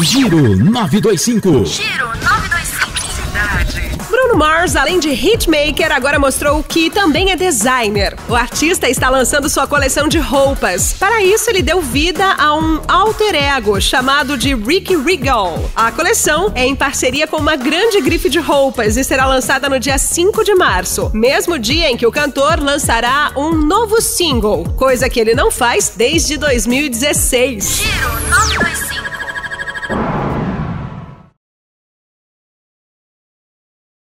Giro 925. Giro 925. Cidade. Bruno Mars, além de hitmaker, agora mostrou que também é designer. O artista está lançando sua coleção de roupas. Para isso, ele deu vida a um alter ego chamado de Ricky Regal. A coleção é em parceria com uma grande grife de roupas e será lançada no dia 5 de março, mesmo dia em que o cantor lançará um novo single, coisa que ele não faz desde 2016. Giro 925.